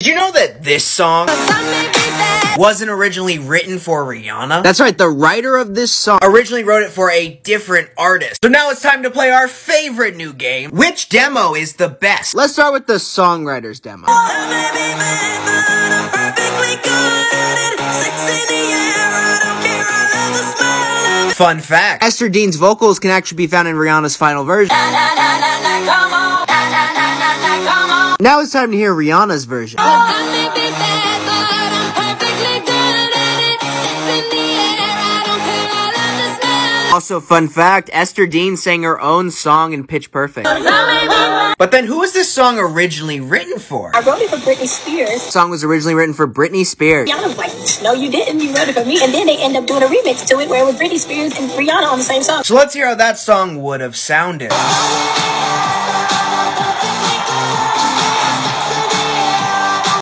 Did you know that this song wasn't originally written for Rihanna? That's right, the writer of this song originally wrote it for a different artist. So now it's time to play our favorite new game. Which demo is the best? Let's start with the songwriter's demo. Fun fact. Ester Dean's vocals can actually be found in Rihanna's final version. Now it's time to hear Rihanna's version. Also, fun fact, Ester Dean sang her own song in Pitch Perfect. But then who was this song originally written for? I wrote it for Britney Spears. The song was originally written for Britney Spears. Rihanna was like, no, you didn't. You wrote it for me. And then they end up doing a remix to it where it was Britney Spears and Rihanna on the same song. So let's hear how that song would have sounded.